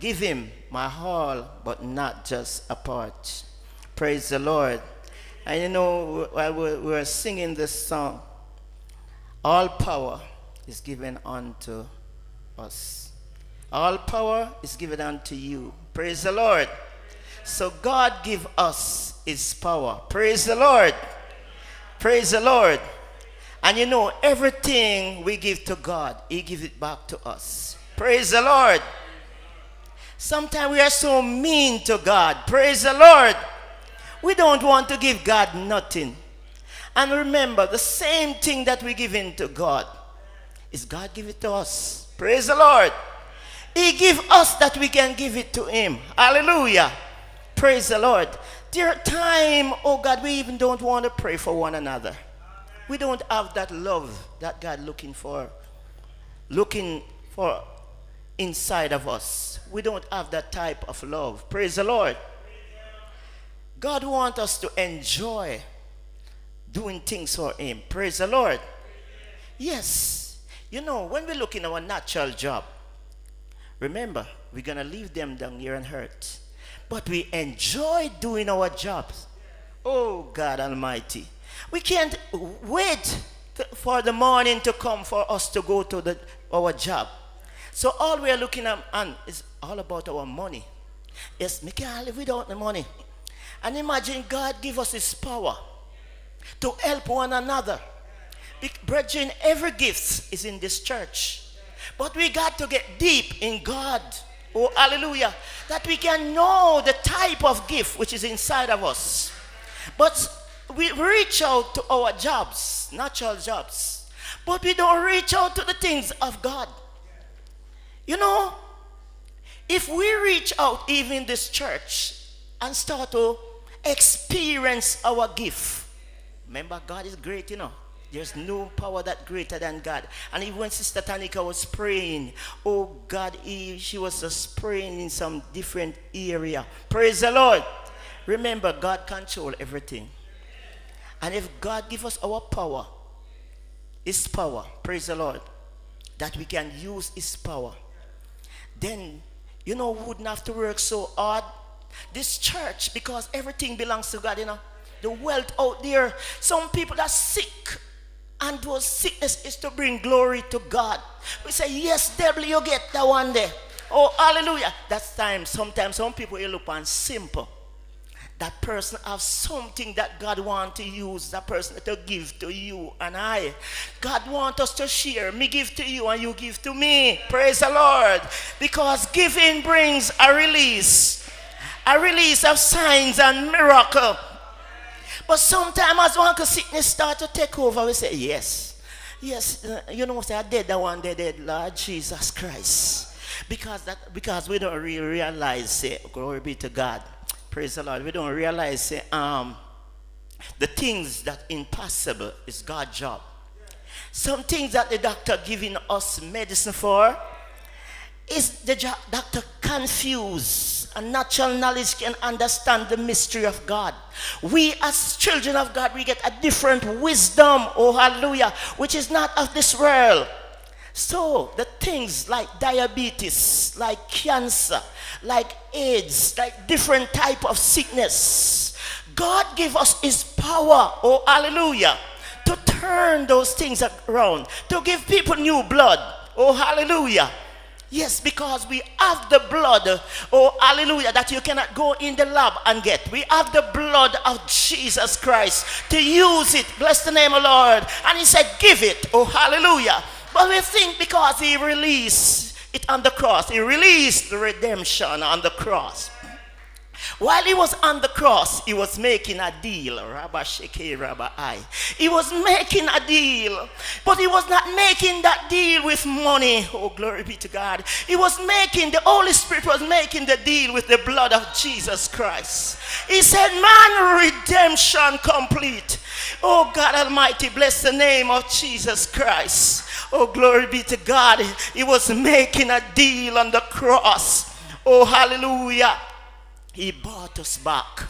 give him my all, but not just a part. Praise the Lord. And you know, while we were singing this song, all power is given unto us. All power is given unto you. Praise the Lord. So God give us his power. Praise the Lord. Praise the Lord. And you know, everything we give to God, he gives it back to us. Praise the Lord. Sometimes we are so mean to God. Praise the Lord. We don't want to give God nothing. And remember, the same thing that we give in to God is God give it to us. Praise the Lord. He give us that we can give it to him. Hallelujah. Praise the Lord. Are time, oh God, we even don't want to pray for one another. We don't have that love that God looking for. Looking for inside of us. We don't have that type of love. Praise the Lord. God wants us to enjoy doing things for Him. Praise the Lord. Yes. You know, when we look in our natural job, remember, we're going to leave them down here and hurt. But we enjoy doing our jobs. Oh, God Almighty. We can't wait for the morning to come for us to go to the, our job. So all we are looking at and is all about our money. Yes, we can't live without the money. And imagine God give us his power to help one another. Brethren, every gift is in this church. But we got to get deep in God. Oh, hallelujah. That we can know the type of gift which is inside of us. But we reach out to our jobs, natural jobs. But we don't reach out to the things of God. You know, if we reach out even this church and start to experience our gift, remember God is great, you know. There's no power that greater than God. And even when Sister Tanika was praying, oh God, he, she was just praying in some different area. Praise the Lord. Remember, God control everything. And if God give us our power, His power, praise the Lord, that we can use His power then you know wouldn't have to work so hard. This church, because everything belongs to God, you know. The wealth out there. Some people are sick. And those sickness is to bring glory to God. We say, yes, devil, you get that one day. Oh, hallelujah. That's time. Sometimes some people you look on simple that person have something that God want to use that person to give to you and I. God want us to share. Me give to you and you give to me. Praise the Lord. Because giving brings a release. A release of signs and miracle. But sometimes as one sickness start to take over, we say, yes. Yes, uh, you know, say I did that one day, dead Lord Jesus Christ. Because that because we don't really realize, say, glory be to God Praise the Lord. We don't realize um, the things that impossible is God's job. Some things that the doctor giving us medicine for is the doctor confused and natural knowledge can understand the mystery of God. We as children of God, we get a different wisdom, oh hallelujah, which is not of this world. So the things like diabetes, like cancer, like AIDS, like different type of sickness, God gave us his power, oh hallelujah, to turn those things around, to give people new blood, oh hallelujah. Yes, because we have the blood, oh hallelujah, that you cannot go in the lab and get. We have the blood of Jesus Christ to use it. Bless the name of the Lord. And he said, give it, oh hallelujah. But we think because he released it on the cross, he released the redemption on the cross. While he was on the cross, he was making a deal. Rabba Sheke Rabba I. He was making a deal. But he was not making that deal with money. Oh, glory be to God. He was making, the Holy Spirit was making the deal with the blood of Jesus Christ. He said, Man, redemption complete. Oh, God Almighty, bless the name of Jesus Christ. Oh, glory be to God. He was making a deal on the cross. Oh, hallelujah. He bought us back.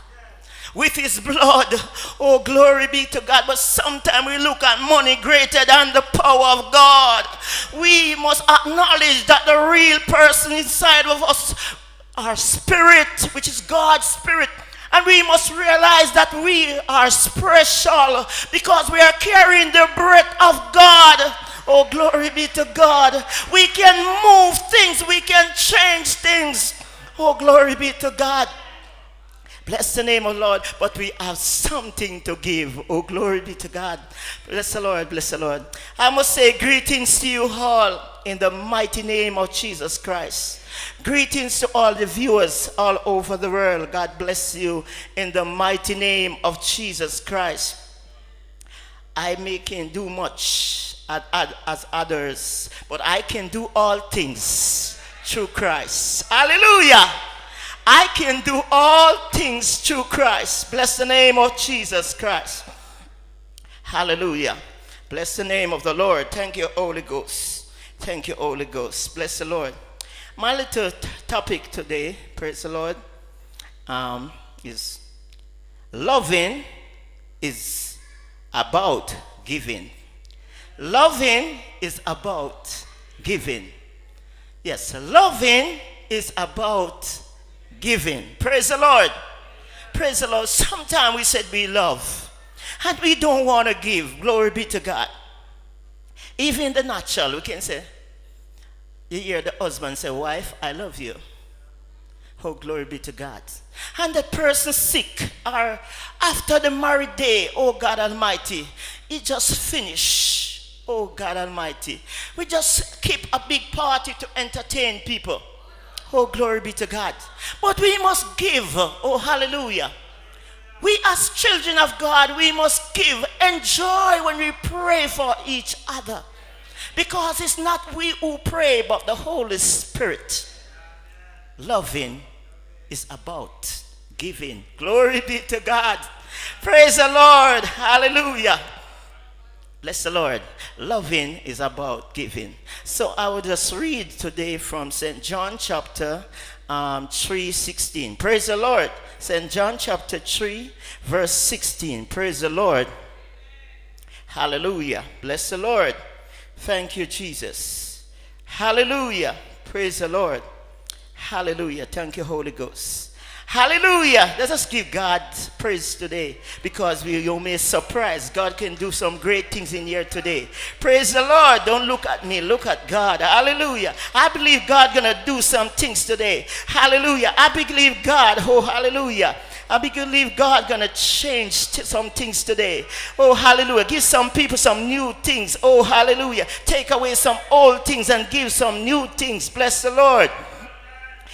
with his blood. Oh, glory be to God. But sometimes we look at money greater than the power of God. We must acknowledge that the real person inside of us, our spirit, which is God's spirit, and we must realize that we are special because we are carrying the breath of God. Oh, glory be to God. We can move things, we can change things. Oh, glory be to God. Bless the name of Lord. But we have something to give. Oh, glory be to God. Bless the Lord. Bless the Lord. I must say greetings to you all in the mighty name of Jesus Christ. Greetings to all the viewers all over the world. God bless you in the mighty name of Jesus Christ. I may can do much as others, but I can do all things through Christ. Hallelujah. I can do all things through Christ. Bless the name of Jesus Christ. Hallelujah. Bless the name of the Lord. Thank you, Holy Ghost. Thank you, Holy Ghost. Bless the Lord. My little topic today, praise the Lord, um, is loving is about giving. Loving is about giving. Yes, loving is about giving. Praise the Lord. Praise the Lord. Sometimes we said we love and we don't want to give. Glory be to God. Even the natural, we can say, you hear the husband say, Wife, I love you. Oh, glory be to God. And the person sick, or after the married day, oh God Almighty, he just finished. Oh God Almighty. We just keep a big party to entertain people. Oh, glory be to God. But we must give. Oh, hallelujah. We as children of God, we must give. Enjoy when we pray for each other. Because it's not we who pray, but the Holy Spirit. Loving is about giving. Glory be to God. Praise the Lord. Hallelujah. Bless the Lord. Loving is about giving. So I will just read today from St. John chapter um, 3 16. Praise the Lord. St. John chapter 3, verse 16. Praise the Lord. Hallelujah. Bless the Lord. Thank you, Jesus. Hallelujah. Praise the Lord. Hallelujah. Thank you, Holy Ghost. Hallelujah. Let us give God praise today because we, you may surprise. God can do some great things in here today. Praise the Lord. Don't look at me. Look at God. Hallelujah. I believe God going to do some things today. Hallelujah. I believe God. Oh, hallelujah. I believe God gonna change some things today. Oh, hallelujah. Give some people some new things. Oh, hallelujah. Take away some old things and give some new things. Bless the Lord.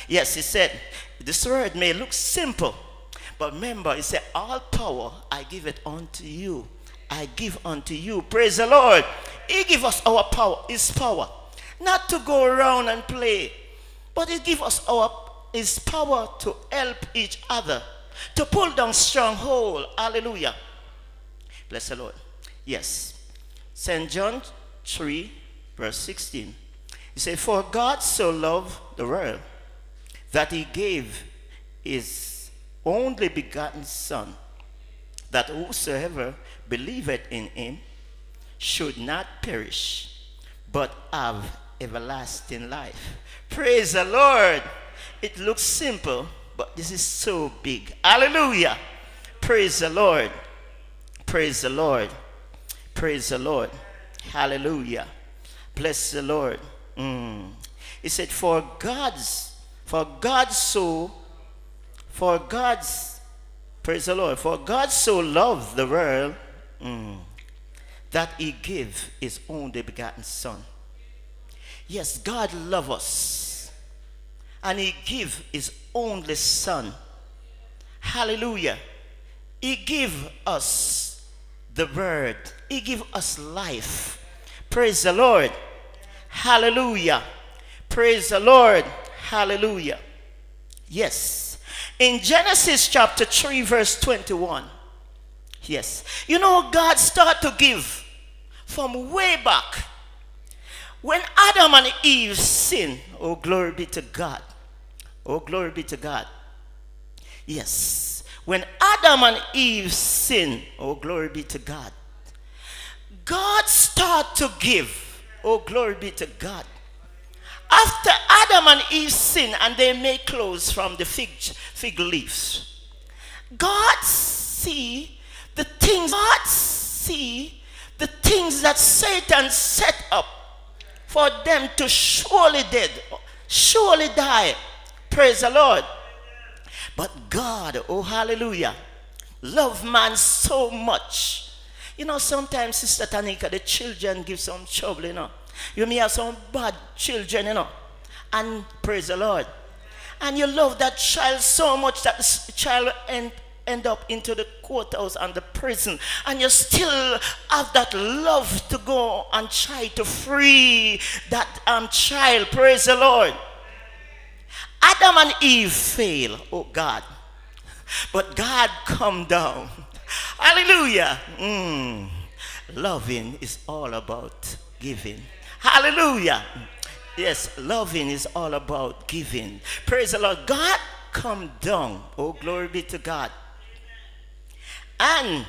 Yes, he said, this word may look simple, but remember, he said, All power I give it unto you. I give unto you. Praise the Lord. He give us our power, his power. Not to go around and play, but he give us our his power to help each other, to pull down stronghold. Hallelujah. Bless the Lord. Yes. St. John 3, verse 16. He said, For God so loved the world that he gave his only begotten Son, that whosoever believeth in him should not perish, but have everlasting life. Praise the Lord. It looks simple, but this is so big. Hallelujah. Praise the Lord. Praise the Lord. Praise the Lord. Hallelujah. Bless the Lord. Mm. He said, For God's for God so, for God's, praise the Lord, for God so loved the world mm, that he gave his only begotten son. Yes, God loves us. And he gave his only son. Hallelujah. He gave us the word. He gave us life. Praise the Lord. Hallelujah. Praise the Lord. Hallelujah. Yes. In Genesis chapter 3, verse 21. Yes. You know, God started to give from way back. When Adam and Eve sinned, oh, glory be to God. Oh, glory be to God. Yes. when Adam and Eve sinned, oh, glory be to God, God started to give, oh, glory be to God. After Adam and Eve sin and they made clothes from the fig, fig leaves, God see the things, God see the things that Satan set up for them to surely dead, surely die. Praise the Lord. But God, oh hallelujah, love man so much. You know, sometimes, Sister Tanika, the children give some trouble, you know. You may have some bad children, you know. And praise the Lord. And you love that child so much that the child end, end up into the courthouse and the prison. And you still have that love to go and try to free that um, child. Praise the Lord. Adam and Eve fail, oh God. But God come down. Hallelujah. Mm. Loving is all about giving. Hallelujah. Yes, loving is all about giving. Praise the Lord. God come down. Oh, glory be to God. And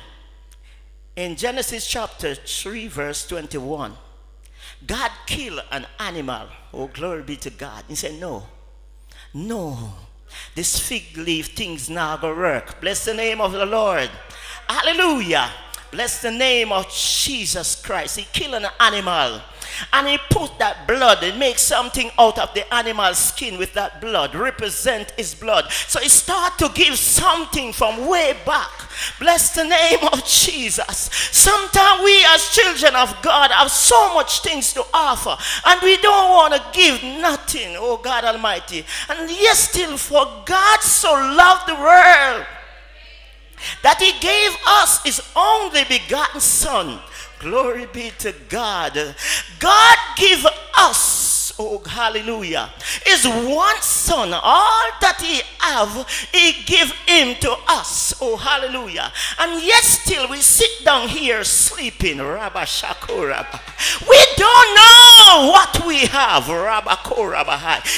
in Genesis chapter 3, verse 21, God killed an animal. Oh, glory be to God. He said, No, no, this fig leaf thing's not gonna work. Bless the name of the Lord. Hallelujah. Bless the name of Jesus Christ. He killed an animal and he put that blood and make something out of the animal skin with that blood represent his blood. So he start to give something from way back. Bless the name of jesus. Sometimes we as children of god have so much things to offer and we don't want to give nothing oh god almighty. And yet still for god so loved the world that he gave us his only begotten son Glory be to God. God give us, oh hallelujah, is one son. All that he have, he give him to us. Oh hallelujah. And yet still we sit down here sleeping. Rabba We don't know what we have. Rabba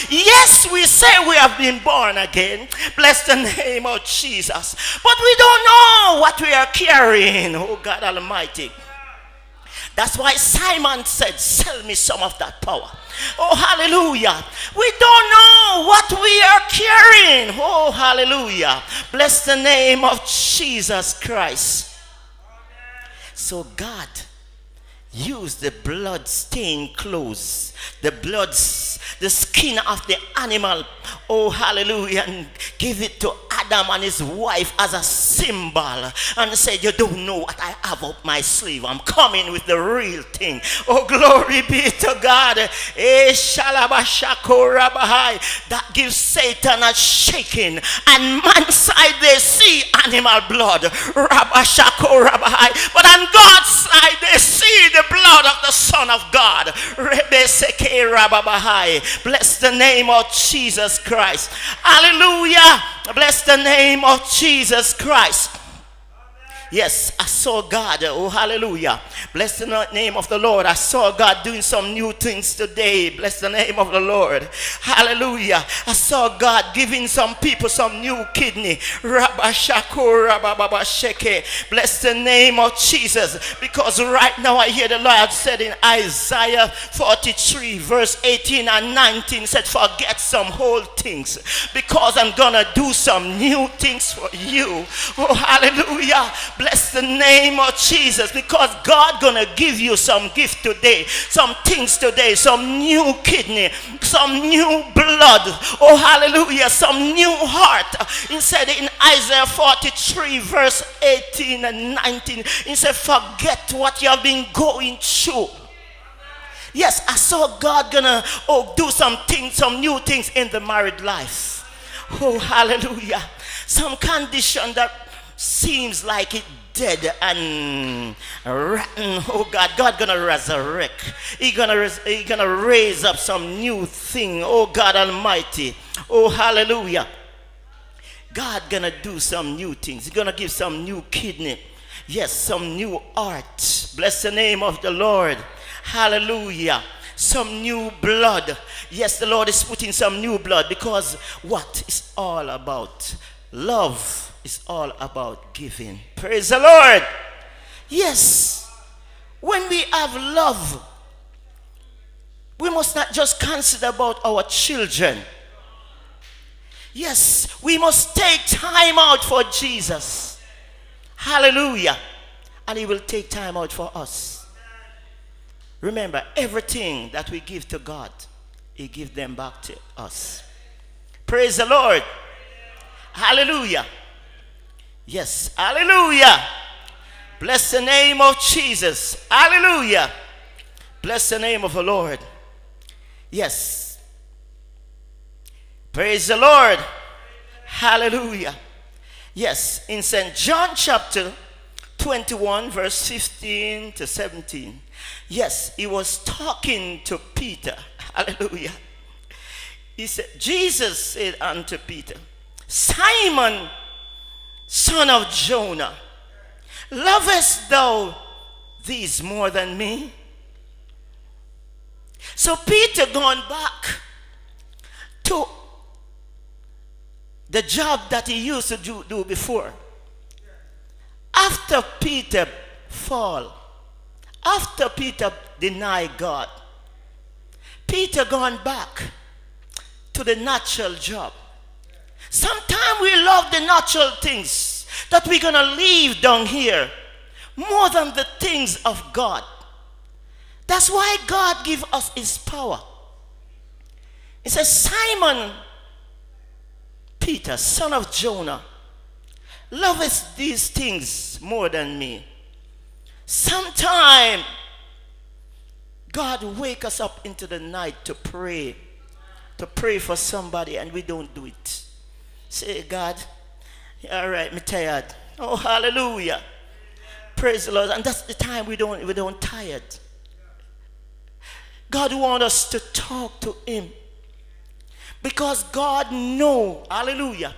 Yes, we say we have been born again. Bless the name of Jesus. But we don't know what we are carrying. Oh God Almighty. That's why Simon said, Sell me some of that power. Oh, hallelujah. We don't know what we are carrying. Oh, hallelujah. Bless the name of Jesus Christ. So, God used the blood stained clothes, the blood, the skin of the animal. Oh, hallelujah. And give it to Adam and his wife as a symbol and said, You don't know what I have up my sleeve. I'm coming with the real thing. Oh, glory be to God. Eh, that gives Satan a shaking. And man side they see animal blood. But on God's side they see the blood of the Son of God. Bless the name of Jesus Christ. Hallelujah. Bless the name of Jesus Christ. Yes, I saw God. Oh, hallelujah. Bless the name of the Lord. I saw God doing some new things today. Bless the name of the Lord. Hallelujah. I saw God giving some people some new kidney. Bless the name of Jesus. Because right now I hear the Lord said in Isaiah 43, verse 18 and 19, said, Forget some old things because I'm going to do some new things for you. Oh, hallelujah. Bless the name of Jesus because God gonna give you some gift today, some things today, some new kidney, some new blood. Oh hallelujah, some new heart. He said in Isaiah 43 verse 18 and 19, he said, forget what you have been going through. Yes, I saw God gonna oh do some things, some new things in the married life. Oh hallelujah. Some condition that seems like it dead and rotten. Oh God, God gonna resurrect. He gonna he gonna raise up some new thing. Oh God Almighty. Oh hallelujah. God gonna do some new things. He's gonna give some new kidney. Yes, some new art. Bless the name of the Lord. Hallelujah. Some new blood. Yes, the Lord is putting some new blood because what is all about? Love is all about giving. Praise the Lord. Yes. When we have love, we must not just consider about our children. Yes, we must take time out for Jesus. Hallelujah. And he will take time out for us. Remember, everything that we give to God, he gives them back to us. Praise the Lord. Hallelujah. Yes, hallelujah. Bless the name of Jesus. Hallelujah. Bless the name of the Lord. Yes. Praise the Lord. Hallelujah. Yes, in St. John chapter 21, verse 15 to 17. Yes, he was talking to Peter. Hallelujah. He said, Jesus said unto Peter, Simon, son of Jonah, lovest thou these more than me? So Peter gone back to the job that he used to do, do before. After Peter fall, after Peter denied God, Peter gone back to the natural job. Sometimes we love the natural things that we're going to leave down here more than the things of God. That's why God give us his power. He says, Simon, Peter, son of Jonah, lovest these things more than me. Sometime God wake us up into the night to pray, to pray for somebody, and we don't do it. Say, God, all right, me tired. Oh, hallelujah. Praise the Lord. And that's the time we don't we don't tired. God wants us to talk to him. Because God know, hallelujah,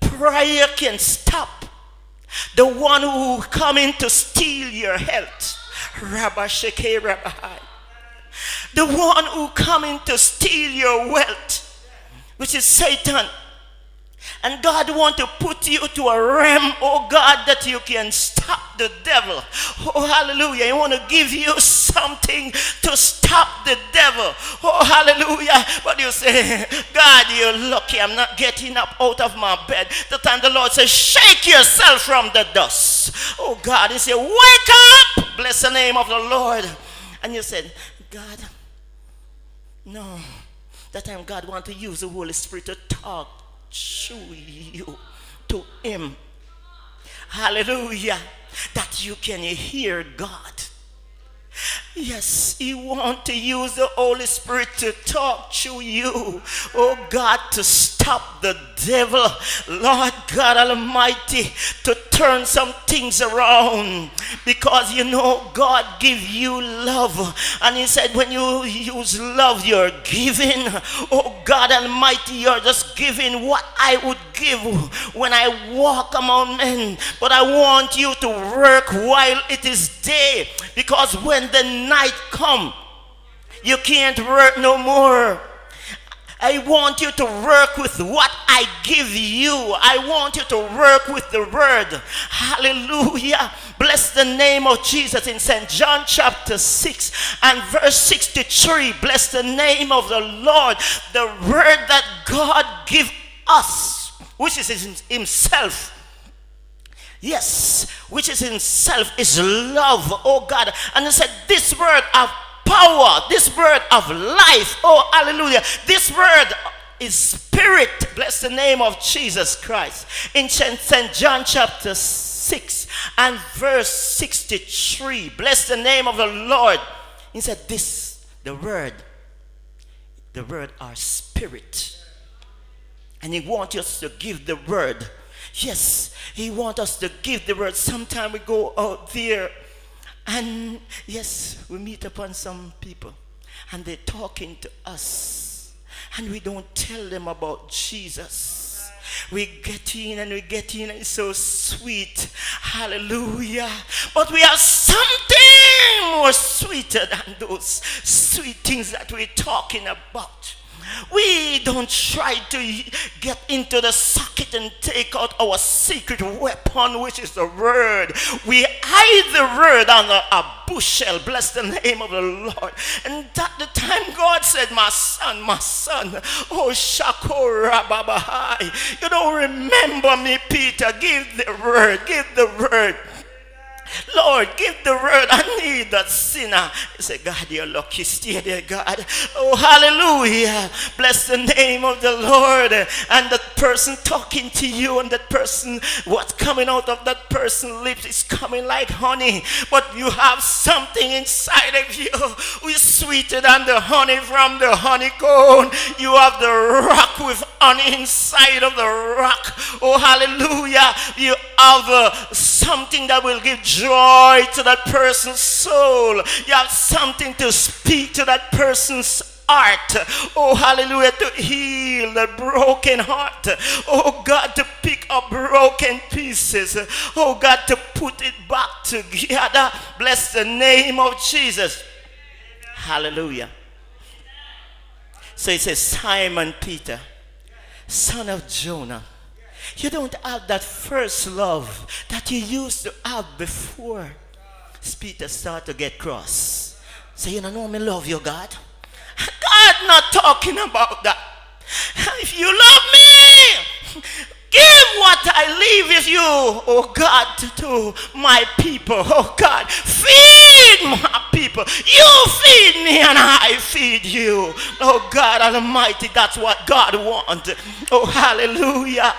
prayer can stop the one who coming to steal your health. Rabbi Sheke Rabbi. The one who coming to steal your wealth, which is Satan. And God want to put you to a realm, oh God, that you can stop the devil. Oh, hallelujah. He want to give you something to stop the devil. Oh, hallelujah. But you say, God, you're lucky. I'm not getting up out of my bed. The time the Lord says, shake yourself from the dust. Oh, God, he said, wake up. Bless the name of the Lord. And you said, God, no. That time God want to use the Holy Spirit to talk to you, to Him. Hallelujah. That you can hear God. Yes, He want to use the Holy Spirit to talk to you. Oh God, to stop the devil. Lord God Almighty, to turn some things around. Because you know, God give you love. And He said, when you use love, you're giving. Oh God Almighty, you're just giving what I would give when I walk among men. But I want you to work while it is day. Because when the night come, you can't work no more. I want you to work with what I give you. I want you to work with the word. Hallelujah. Bless the name of Jesus in St. John chapter 6 and verse 63. Bless the name of the Lord. The word that God give us, which is himself. Yes, which is himself is love, oh God. And he said, this word of power, this word of life, oh hallelujah. This word is spirit. Bless the name of Jesus Christ. In St. John chapter 6 and verse 63. Bless the name of the Lord. He said, This, the word, the word are spirit. And he wants us to give the word Yes, He wants us to give the word. Sometimes we go out there and yes, we meet upon some people and they're talking to us and we don't tell them about Jesus. We get in and we get in and it's so sweet. Hallelujah. But we have something more sweeter than those sweet things that we're talking about. We don't try to get into the socket and take out our secret weapon, which is the word. We hide the word under a bushel. Bless the name of the Lord. And at the time, God said, My son, my son, oh Shakora Babahai, you don't remember me, Peter. Give the word, give the word. Lord, give the word. I need that sinner. He said, God, you're lucky. Stay there, God. Oh, hallelujah. Bless the name of the Lord. And that person talking to you, and that person, what's coming out of that person's lips is coming like honey. But you have something inside of you which is sweeter than the honey from the honeycomb. You have the rock with honey inside of the rock. Oh, hallelujah. You have uh, something that will give joy joy to that person's soul. You have something to speak to that person's heart. Oh, hallelujah, to heal the broken heart. Oh, God, to pick up broken pieces. Oh, God, to put it back together. Bless the name of Jesus. Hallelujah. So it says, Simon Peter, son of Jonah you don't have that first love that you used to have before. Peter start to get cross. Say, you don't know me love you, God. God not talking about that. If you love me, give what I leave with you, oh God, to my people. Oh God, feed my people. You feed me and I feed you. Oh God Almighty, that's what God wants. Oh, hallelujah.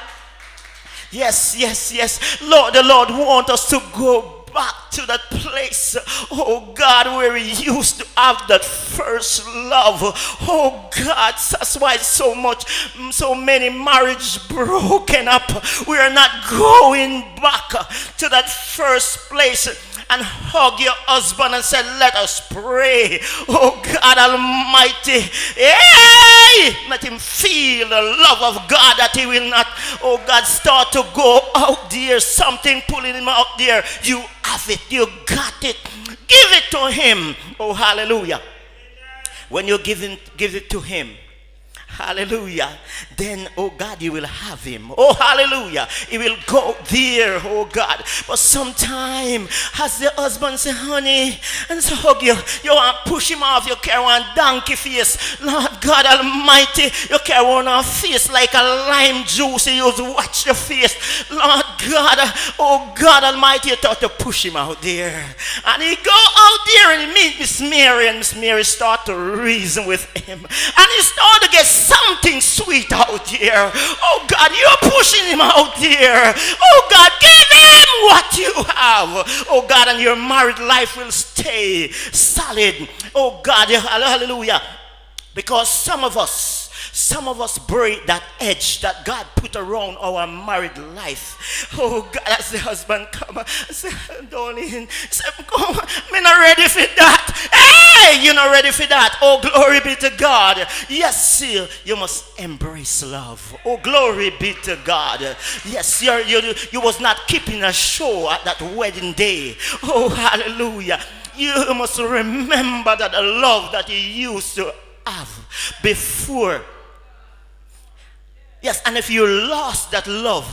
Yes, yes, yes. Lord, the Lord want us to go back to that place, oh God, where we used to have that first love. Oh God, that's why so much, so many marriages broken up. We are not going back to that first place and hug your husband and say, Let us pray. Oh God Almighty. Hey! Let him feel the love of God that he will not, oh God, start to go out there. Something pulling him out there. You have it. You got it. Give it to him. Oh, hallelujah. When you give, him, give it to him, Hallelujah. Then, oh God, you will have him. Oh, hallelujah. He will go there, oh God. But sometime, as the husband say, honey, and so hug you, you want to push him off, you carry one donkey face. Lord God Almighty, you carry one on face like a lime juice. You watch your face. Lord God, oh God Almighty, you thought to push him out there. And he go out there and meet Miss Mary, and Miss Mary start to reason with him. And he start to get something sweet out here. Oh God, you're pushing him out here. Oh God, give him what you have. Oh God, and your married life will stay solid. Oh God, hallelujah. Because some of us, some of us break that edge that God put around our married life. Oh God, as the husband come, I say, darling, say, come, I'm not ready for that. Hey, you're not ready for that. Oh, glory be to God. Yes, see, you must embrace love. Oh, glory be to God. Yes, you're, you you was not keeping a show at that wedding day. Oh, hallelujah. You must remember that the love that you used to have before Yes, and if you lost that love,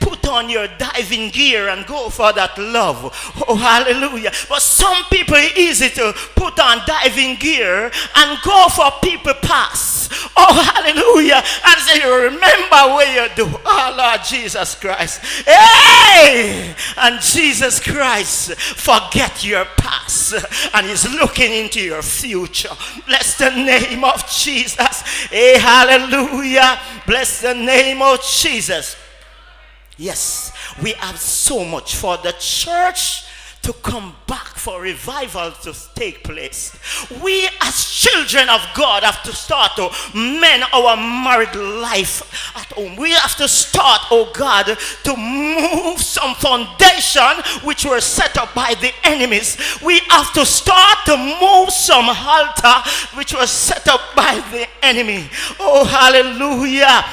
put on your diving gear and go for that love. Oh, hallelujah. But some people, easy to put on diving gear and go for people pass. Oh, hallelujah. And say, you remember where you do. Oh, Lord Jesus Christ. Hey! And Jesus Christ forget your past and he's looking into your future. Bless the name of Jesus. Hey, hallelujah. Bless the the name of Jesus. Yes, we have so much for the church to come back for revival to take place. We as children of God have to start to mend our married life at home. We have to start, oh God, to move some foundation which were set up by the enemies. We have to start to move some altar which was set up by the enemy. Oh, hallelujah.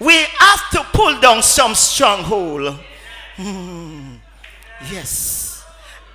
We have to pull down some stronghold. Mm. Yes.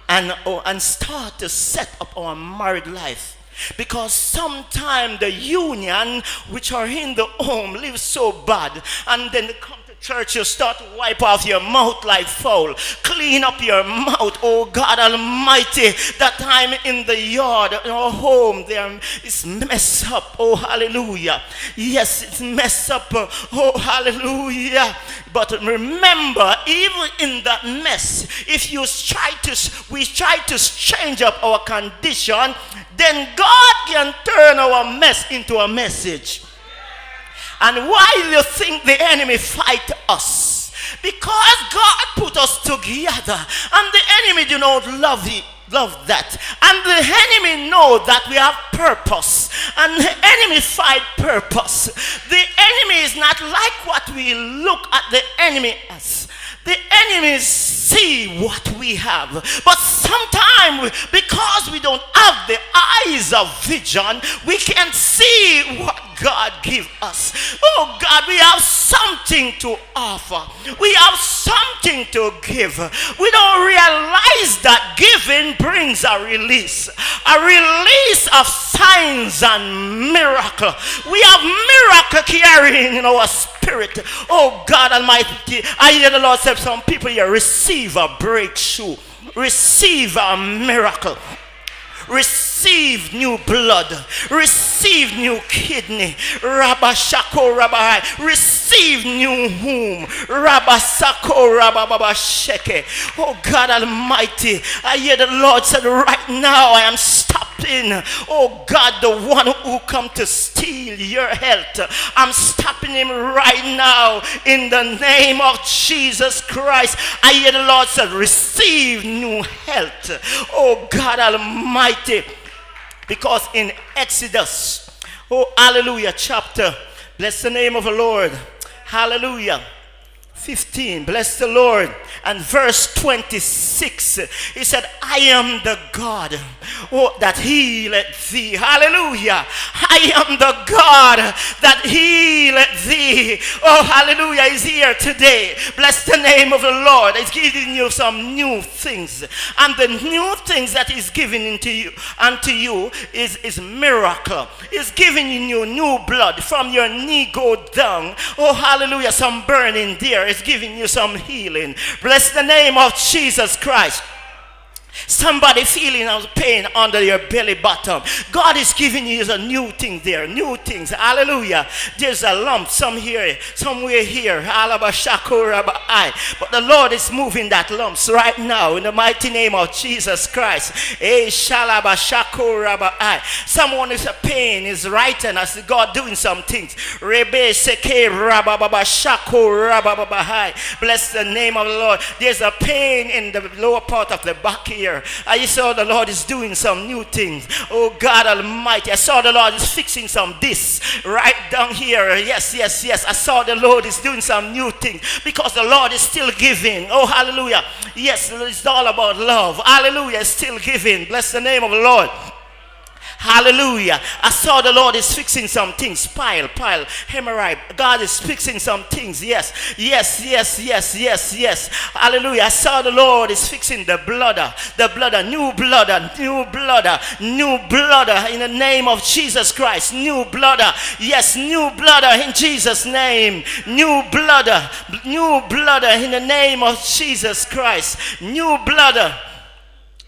And, oh, and start to set up our married life. because sometimes the union which are in the home lives so bad and then come Church, you start to wipe off your mouth like foul. Clean up your mouth, oh God Almighty. That time in the yard, in our home, there is messed up. Oh, hallelujah. Yes, it's messed up. Oh, hallelujah. But remember, even in that mess, if you try to, we try to change up our condition, then God can turn our mess into a message. And why do you think the enemy fight us? Because God put us together and the enemy do not love it love that and the enemy know that we have purpose and the enemy fight purpose the enemy is not like what we look at the enemy as the enemies see what we have but sometimes because we don't have the eyes of vision we can't see what God give us. Oh God, we have something to offer. We have something to give. We don't realize that giving brings a release. A release of signs and miracle. We have miracle carrying in our spirit. Oh God Almighty, I hear the Lord say some people here receive a breakthrough. Receive a miracle receive new blood, receive new kidney, Rabashako Rabai, receive new womb, Rabasako Rababasheke. Oh God Almighty, I hear the Lord said, right now I am stopping, oh God, the one who come to steal your health. I'm stopping him right now in the name of Jesus Christ. I hear the Lord said, receive new health. Oh God Almighty because in Exodus, oh, hallelujah, chapter, bless the name of the Lord, hallelujah. 15 bless the lord. And verse 26 he said i am the god oh, that healed thee. Hallelujah i am the god that healed thee. Oh hallelujah is here today. Bless the name of the lord. He's giving you some new things. And the new things that he's giving into you unto you is is miracle. He's giving you new blood from your knee go down. Oh hallelujah some burning there. Is giving you some healing. Bless the name of Jesus Christ. Somebody feeling of pain under your belly bottom. God is giving you a new thing there. New things. Hallelujah. There's a lump some here, somewhere here. But the Lord is moving that lumps right now in the mighty name of Jesus Christ. Eh, Someone is a pain is right writing as God doing some things. Bless the name of the Lord. There's a pain in the lower part of the back here I saw the Lord is doing some new things. Oh God Almighty. I saw the Lord is fixing some this right down here. Yes, yes, yes. I saw the Lord is doing some new things because the Lord is still giving. Oh, hallelujah. Yes, it's all about love. Hallelujah. Still giving. Bless the name of the Lord. Hallelujah. I saw the Lord is fixing some things. Pile, pile, hemorrhoid. God is fixing some things. Yes, yes, yes, yes, yes, yes. Hallelujah. I saw the Lord is fixing the blood, the blood, new blood, new blood, new blood in the name of Jesus Christ. New blood. Yes, new blood in Jesus' name. New blood, new blood in the name of Jesus Christ. New blood.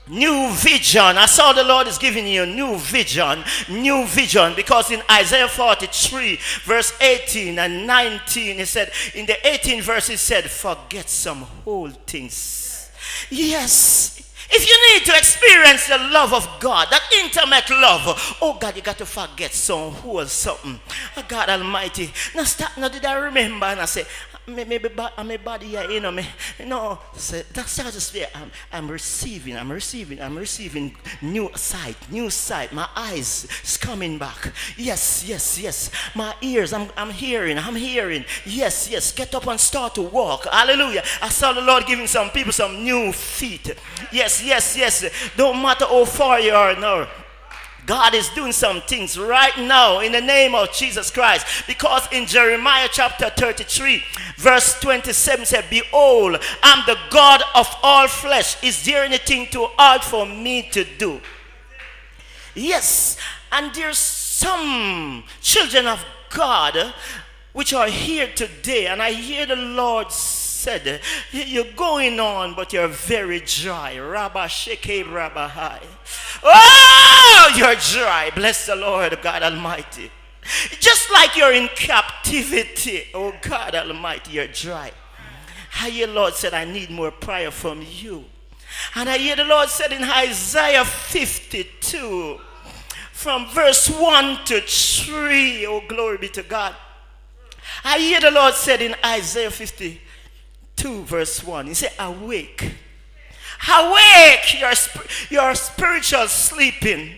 New vision. I saw the Lord is giving you a new vision. New vision. Because in Isaiah 43, verse 18 and 19, he said, in the 18 verse, he said, forget some old things. Yes. If you need to experience the love of God, that intimate love, oh God, you got to forget some whole something. Oh God Almighty. Now stop, now did I remember? And I say, maybe my body here, you know, me, no, so that's how just where I'm, I'm receiving, I'm receiving, I'm receiving new sight, new sight. My eyes is coming back. Yes, yes, yes. My ears, I'm, I'm hearing, I'm hearing. Yes, yes. Get up and start to walk. Hallelujah. I saw the Lord giving some people some new feet. Yes, yes, yes. Don't matter how far you are now. God is doing some things right now in the name of Jesus Christ. Because in Jeremiah chapter 33, verse 27 said, Behold, I'm the God of all flesh. Is there anything too hard for me to do? Yes, And there's some children of God uh, which are here today, and I hear the Lord said, You're going on, but you're very dry. Rabba Sheke Rabba Oh, you're dry. Bless the Lord God Almighty. Just like you're in captivity. Oh God Almighty, you're dry. I hear Lord said, I need more prayer from you. And I hear the Lord said in Isaiah 52, from verse 1 to 3, oh glory be to God. I hear the Lord said in Isaiah 52, verse 1, He said, Awake. Awake, your, your spiritual sleeping,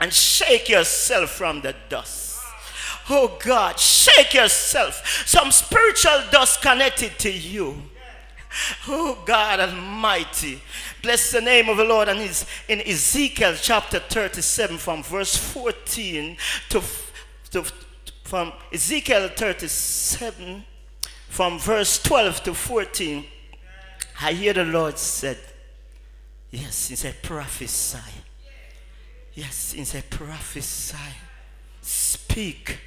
and shake yourself from the dust. Oh God, shake yourself. Some spiritual dust connected to you. Oh God Almighty. Bless the name of the Lord. And it's in Ezekiel chapter 37 from verse 14 to, to from Ezekiel 37 from verse 12 to 14. I hear the Lord said, Yes, he said, prophesy. Yes, he said, prophesy. Speak.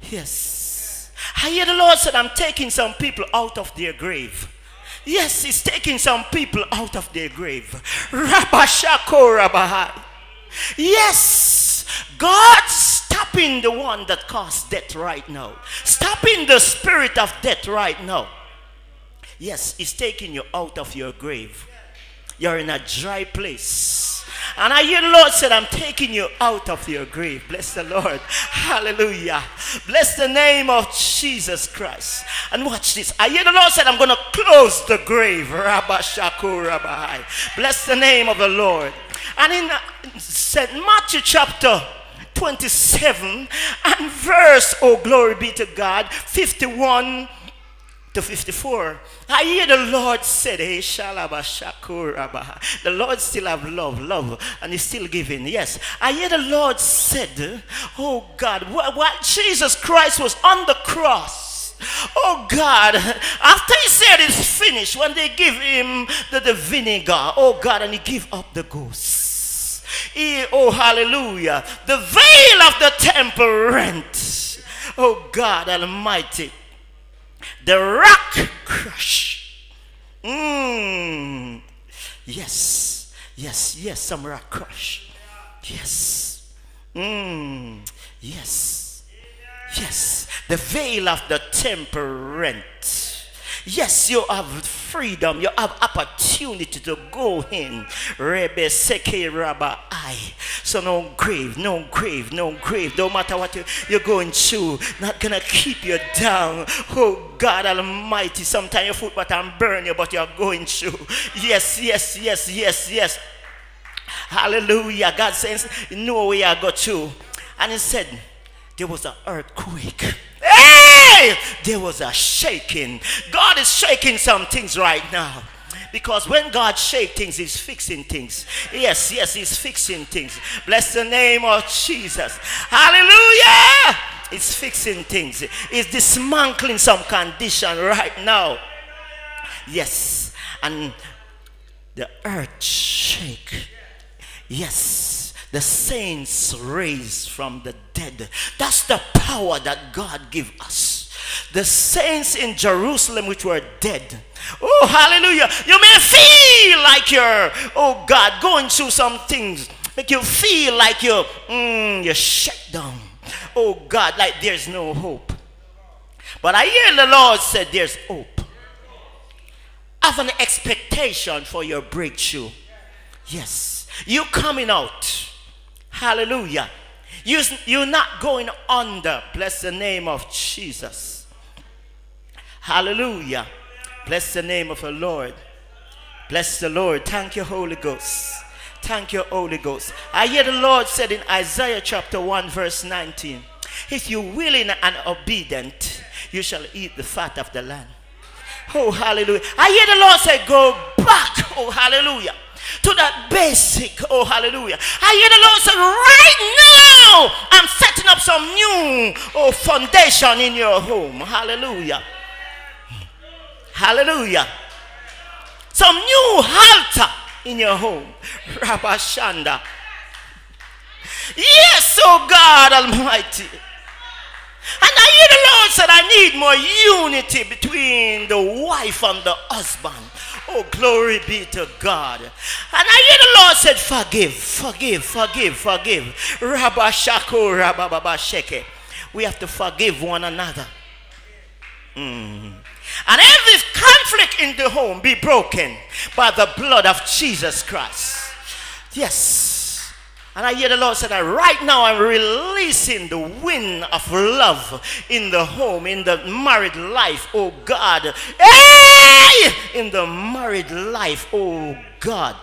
Yes. I hear the Lord said, I'm taking some people out of their grave. Yes, he's taking some people out of their grave. Rabashako. Yes, God's stopping the one that caused death right now. Stopping the spirit of death right now. Yes, it's taking you out of your grave. You're in a dry place. And I hear the Lord said, I'm taking you out of your grave. Bless the Lord. Hallelujah. Bless the name of Jesus Christ. And watch this. I hear the Lord said, I'm going to close the grave. Rabba Shakur Rabbi. Bless the name of the Lord. And in St. Matthew chapter 27 and verse, oh glory be to God, 51 to 54. I hear the Lord said, hey, The Lord still have love, love, and he's still giving. Yes. I hear the Lord said, oh God, while Jesus Christ was on the cross, oh God, after he said it's finished, when they give him the, the vinegar, oh God, and he give up the ghost. Oh hallelujah, the veil of the temple rent. Oh God Almighty the rock crush. Mm. Yes, yes, yes, some rock crush. Yes. Mm. Yes. Yes. The veil of the temple rent. Yes, you have freedom. You have opportunity to go in. Rebe seke raba I. So no grave, no grave, no grave. No matter what you're going through, not gonna keep you down. Oh God Almighty. Sometimes your foot bottom burn you, but you're going through. Yes, yes, yes, yes, yes. Hallelujah. God says, no way I got through. And he said, there was an earthquake. Hey! There was a shaking. God is shaking some things right now. Because when God shakes things, He's fixing things. Yes, yes, He's fixing things. Bless the name of Jesus. Hallelujah! He's fixing things. He's dismantling some condition right now. Yes. And the earth shake. Yes the saints raised from the dead. That's the power that God give us. The saints in Jerusalem which were dead. Oh, hallelujah. You may feel like you're, oh God, going through some things. Make you feel like you're, mm, you're shut down. Oh God, like there's no hope. But I hear the Lord said there's hope. Have an expectation for your breakthrough. Yes. You coming out Hallelujah. You, you're not going under. Bless the name of Jesus. Hallelujah. Bless the name of the Lord. Bless the Lord. Thank you, Holy Ghost. Thank you, Holy Ghost. I hear the Lord said in Isaiah chapter 1, verse 19 If you're willing and obedient, you shall eat the fat of the land. Oh, hallelujah. I hear the Lord say, Go back. Oh, hallelujah to that basic. Oh, hallelujah. I hear the Lord say, right now, I'm setting up some new oh, foundation in your home. Hallelujah. Hallelujah. Some new halter in your home. Rabashanda. Yes, oh God Almighty. And I hear the Lord said, I need more unity between the wife and the husband. Oh, glory be to God. And I hear the Lord said, Forgive, forgive, forgive, forgive. Rabashako, rabababasheke. We have to forgive one another. Mm. And every conflict in the home be broken by the blood of Jesus Christ. Yes. And I hear the Lord say that right now I'm releasing the wind of love in the home, in the married life, oh God. Hey! In the married life, oh God.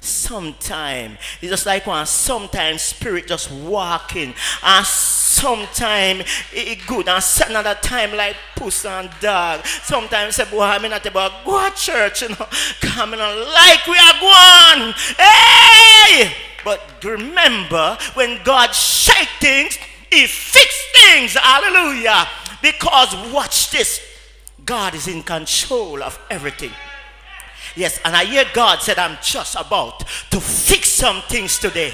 Sometime it's just like one sometimes spirit just walking and sometime it good and another time like puss and dog sometimes say boy I'm not about go to church you know coming on like we are going hey but remember, when God shake things, he fix things. Hallelujah. Because watch this. God is in control of everything. Yes, and I hear God said, I'm just about to fix some things today.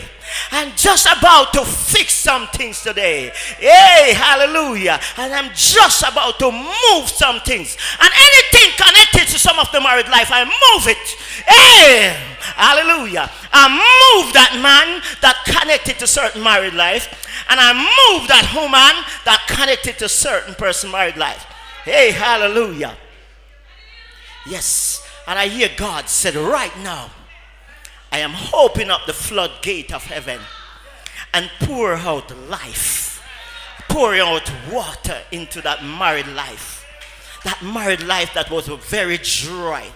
I'm just about to fix some things today. Hey, hallelujah. And I'm just about to move some things. And anything connected to some of the married life, I move it. Hey, hallelujah. I move that man that connected to certain married life. And I move that woman that connected to certain person married life. Hey, hallelujah. Yes. And I hear God said, right now, I am opening up the floodgate of heaven and pour out life, pouring out water into that married life. That married life that was very dry,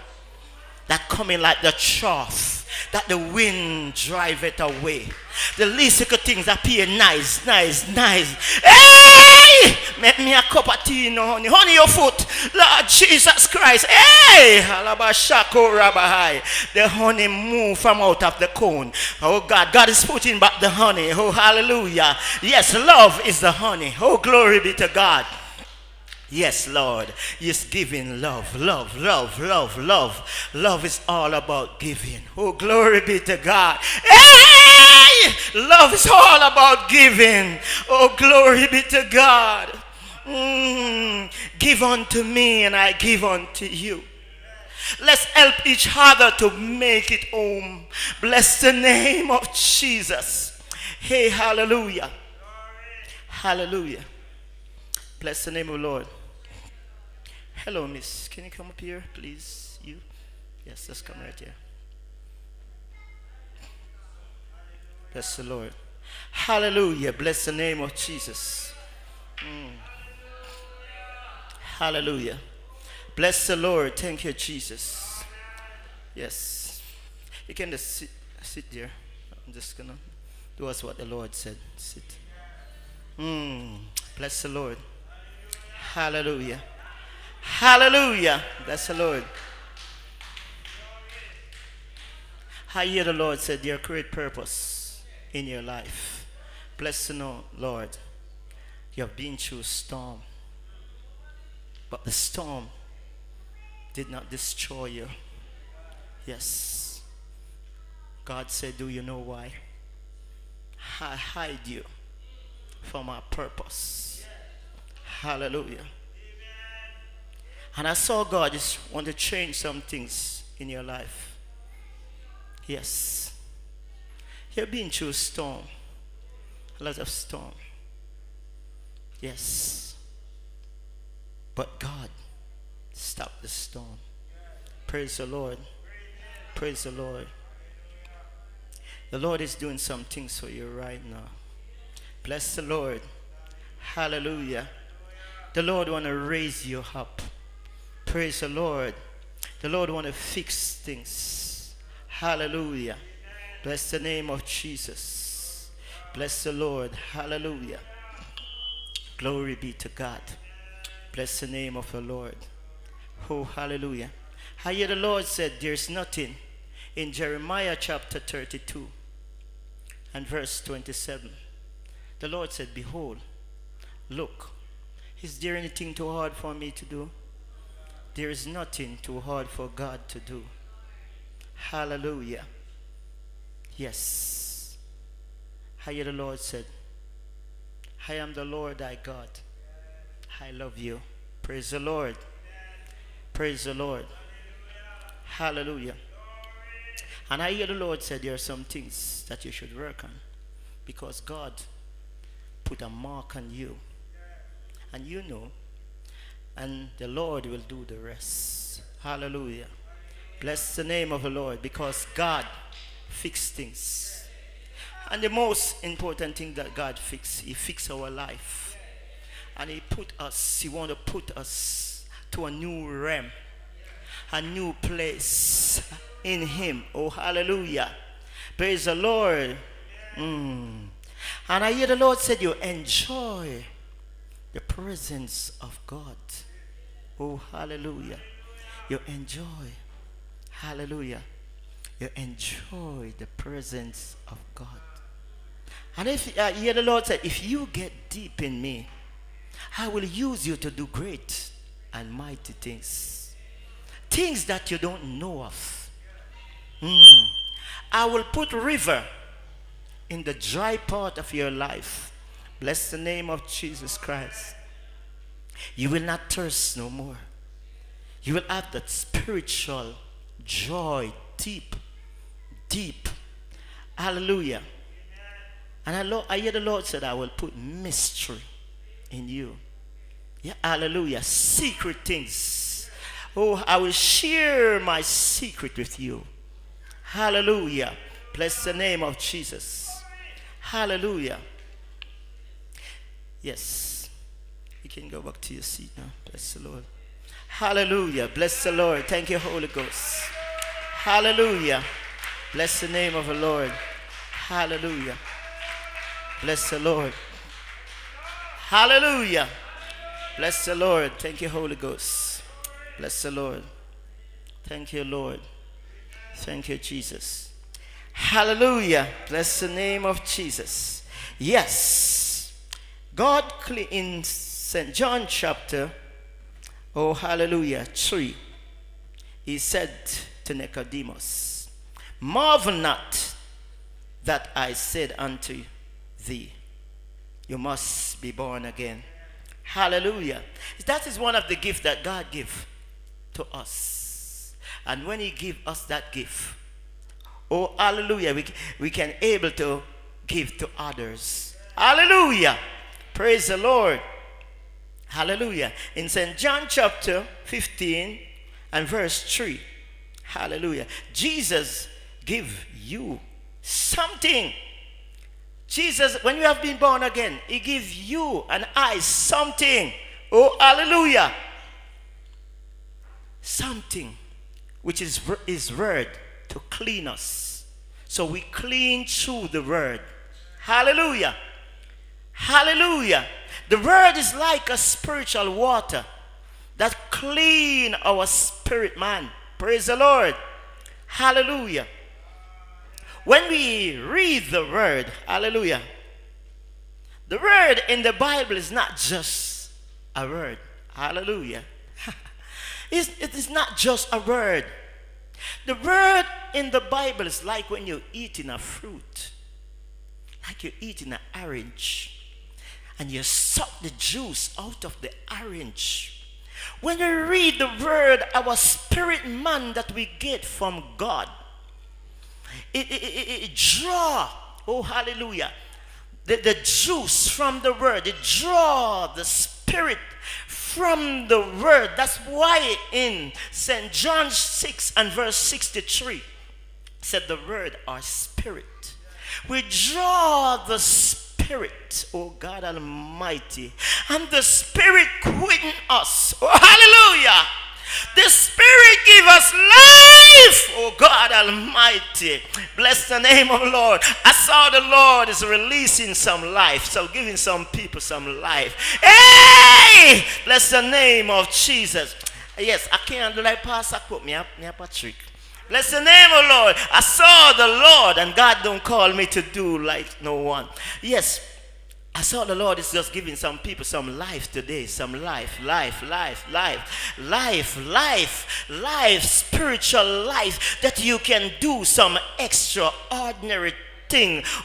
that coming like the trough that the wind drive it away. The least little things appear nice, nice, nice. Hey! Make me a cup of tea, no honey. Honey, your foot. Lord Jesus Christ. Hey! The honey move from out of the cone. Oh God, God is putting back the honey. Oh, hallelujah. Yes, love is the honey. Oh, glory be to God. Yes, Lord. Yes, giving love, love, love, love, love. Love is all about giving. Oh, glory be to God. Hey! Love is all about giving. Oh, glory be to God. Mm, give unto me and I give unto you. Let's help each other to make it home. Bless the name of Jesus. Hey, hallelujah. Hallelujah. Bless the name of the Lord. Hello, miss. Can you come up here, please? You? Yes, let's come right here. Bless the Lord. Hallelujah. Bless the name of Jesus. Mm. Hallelujah. Bless the Lord. Thank you, Jesus. Yes. You can just sit, sit there. I'm just going to do us what the Lord said. Sit. Mm. Bless the Lord. Hallelujah. Hallelujah. That's the Lord. I hear the Lord said, Your great purpose in your life. Bless the know, Lord. You have been through a storm. But the storm did not destroy you. Yes. God said, Do you know why? I hide you for my purpose. Hallelujah. And I saw God just want to change some things in your life. Yes. You've been through a storm. A lot of storm. Yes. But God stopped the storm. Praise the Lord. Praise the Lord. The Lord is doing some things for you right now. Bless the Lord. Hallelujah. The Lord want to raise you up. Praise the Lord. The Lord want to fix things. Hallelujah. Bless the name of Jesus. Bless the Lord. Hallelujah. Glory be to God. Bless the name of the Lord. Oh, hallelujah. I hear the Lord said there's nothing in Jeremiah chapter 32 and verse 27. The Lord said, Behold, look, is there anything too hard for me to do? There is nothing too hard for God to do. Hallelujah. Yes. I hear the Lord said, I am the Lord thy God. I love you. Praise the Lord. Praise the Lord. Hallelujah. And I hear the Lord said there are some things that you should work on because God put a mark on you. And you know, and the Lord will do the rest. Hallelujah. Bless the name of the Lord because God fixed things. And the most important thing that God fixed, He fixed our life. And He put us, He want to put us to a new realm, a new place in Him. Oh, hallelujah. Praise the Lord. Mm. And I hear the Lord said, You enjoy the presence of God. Oh, hallelujah. You enjoy. Hallelujah. You enjoy the presence of God. And if uh, hear the Lord said, if you get deep in me, I will use you to do great and mighty things. Things that you don't know of. Mm. I will put river in the dry part of your life. Bless the name of Jesus Christ. You will not thirst no more. You will have that spiritual joy deep, deep. Hallelujah. And I, lo- I hear the Lord said, I will put mystery in you. Yeah, hallelujah. Secret things. Oh, I will share my secret with you. Hallelujah. Bless the name of Jesus. Hallelujah. Yes. You can go back to your seat now. Bless the Lord. Hallelujah. Bless the Lord. Thank you, Holy Ghost. Hallelujah. Bless the name of the Lord. Hallelujah. Bless the Lord. Hallelujah. Bless the Lord. Thank you, Holy Ghost. Bless the Lord. Thank you, Lord. Thank you, Jesus. Hallelujah. Bless the name of Jesus. Yes. God in St. John chapter, oh, hallelujah, 3, he said to Nicodemus, Marvel not that I said unto thee, You must be born again. Hallelujah. That is one of the gifts that God give to us. And when he give us that gift, oh hallelujah, we, we can able to give to others. Hallelujah. Praise the Lord. Hallelujah. In St. John chapter 15 and verse 3. Hallelujah. Jesus give you something. Jesus, when you have been born again, he gives you and I something. Oh, hallelujah. Something which is his word to clean us. So we clean through the word. Hallelujah. Hallelujah. The word is like a spiritual water that clean our spirit man. Praise the Lord. Hallelujah. When we read the word, hallelujah, the word in the Bible is not just a word. Hallelujah. it's, it is not just a word. The word in the Bible is like when you're eating a fruit, like you're eating an orange, and you suck the juice out of the orange. When we read the word, our spirit man that we get from God, it, it, it, it draw, oh hallelujah, the, the juice from the word. It draw the spirit from the word. That's why in St. John 6 and verse 63 said the word our spirit. We draw the spirit, oh God Almighty, and the spirit quitting us. Oh, hallelujah. The Spirit give us life. Oh God Almighty. Bless the name of the Lord. I saw the Lord is releasing some life. So giving some people some life. Hey! Bless the name of Jesus. Yes, I can't do like Pastor put me me up a trick. Bless the name of Lord. I saw the Lord, and God don't call me to do like no one. Yes, I saw the Lord is just giving some people some life today. Some life, life, life, life, life, life, life, spiritual life that you can do some extraordinary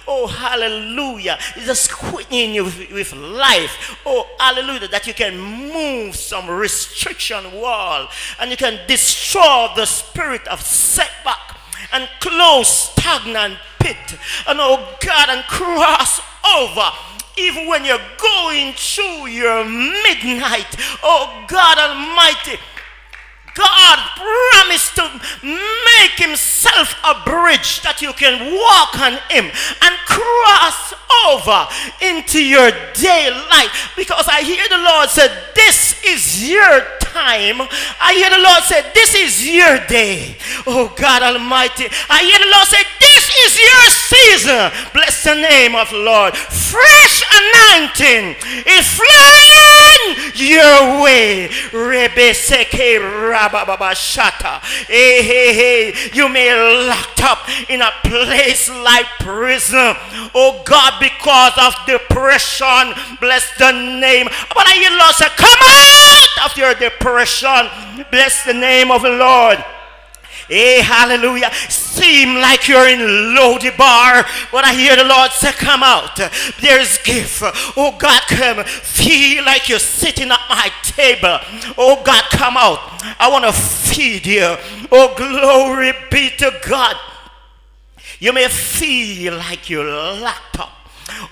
Oh, hallelujah. It's just quickening you with life. Oh, hallelujah. That you can move some restriction wall and you can destroy the spirit of setback and close stagnant pit. And oh God, and cross over even when you're going through your midnight. Oh God Almighty. God promised to make himself a bridge that you can walk on him and cross over into your daylight. Because I hear the Lord said this is your time. I hear the Lord say this is your day. Oh God Almighty. I hear the Lord say this is your season. Bless the name of the Lord. Fresh anointing is flowing your way Hey, hey, hey. You may locked up in a place like prison. Oh God, because of depression. Bless the name. But I hear Lord say, come out of your depression. Bless the name of the Lord. Hey, hallelujah. Seem like you're in Lodebar, but I hear the Lord say, Come out. There's gift. Oh God, come. Feel like you're sitting at my table. Oh God, come out. I want to feed you. Oh, glory be to God. You may feel like you're locked up.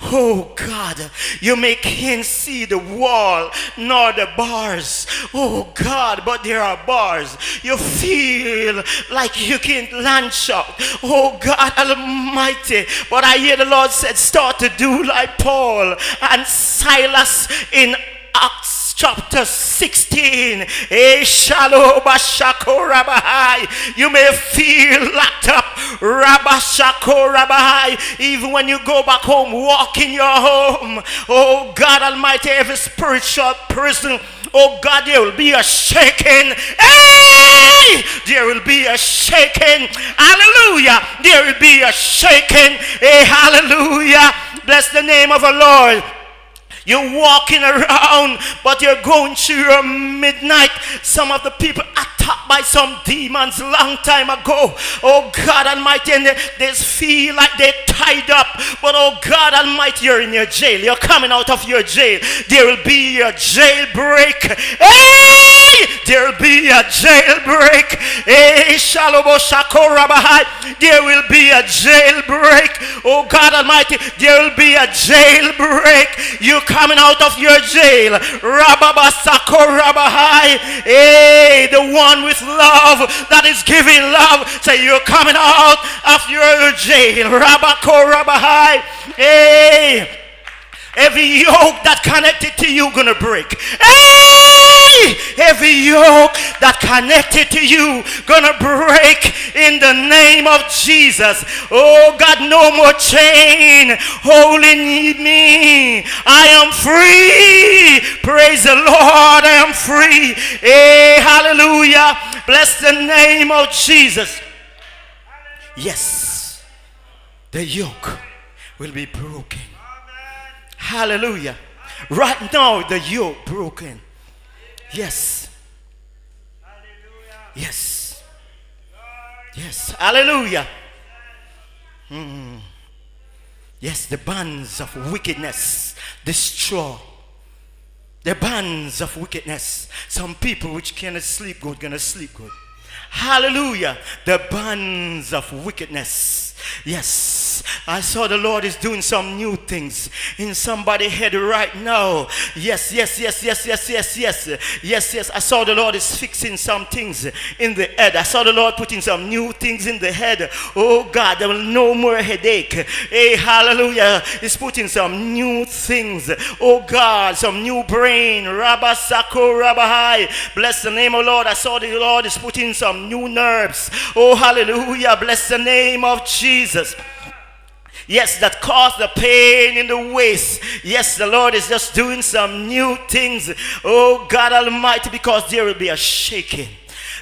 Oh God, you may can't see the wall nor the bars. Oh God, but there are bars. You feel like you can't launch out. Oh God Almighty. But I hear the Lord said, start to do like Paul and Silas in Acts chapter 16. Eh, you may feel locked up. Even when you go back home, walk in your home. Oh God Almighty, every spiritual prison. Oh God, there will be a shaking. Hey! There will be a shaking. Hallelujah. There will be a shaking. Hey, hallelujah. Bless the name of the Lord. You're walking around, but you're going through your midnight. Some of the people attacked by some demons long time ago. Oh God Almighty, and they, they feel like they're tied up. But oh God Almighty, you're in your jail. You're coming out of your jail. There will be a jailbreak. Hey! There will be a jailbreak. Hey. There will be a jailbreak. Oh God Almighty, there will be a jailbreak. You're coming out of your jail. Rababasako Hey, the one with love that is giving love. Say you're coming out of your jail. Rabako Rabahai. Hey. Every yoke that connected to you gonna break. Hey! Every yoke that connected to you gonna break in the name of Jesus. Oh God, no more chain holding me. I am free. Praise the Lord. I am free. Hey, hallelujah. Bless the name of Jesus. Yes, the yoke will be broken Hallelujah. Right now, the yoke broken. Yes. Yes. Yes. Hallelujah. Mm. Yes, the bands of wickedness destroy. The bands of wickedness. Some people which cannot sleep good, gonna sleep good. Hallelujah. The bands of wickedness Yes, I saw the Lord is doing some new things in somebody's head right now. Yes, yes, yes, yes, yes, yes, yes, yes, yes. I saw the Lord is fixing some things in the head. I saw the Lord putting some new things in the head. Oh God, there will no more headache. Hey, hallelujah. He's putting some new things. Oh God, some new brain. Rabasako Rabahai. Bless the name of Lord. I saw the Lord is putting some new nerves. Oh, hallelujah. Bless the name of Jesus. Jesus. Yes, that caused the pain in the waist. Yes, the Lord is just doing some new things. Oh, God Almighty, because there will be a shaking.